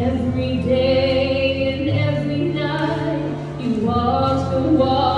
Every day and every night you walk the walk.